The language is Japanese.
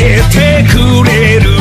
えてくれる